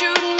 shooting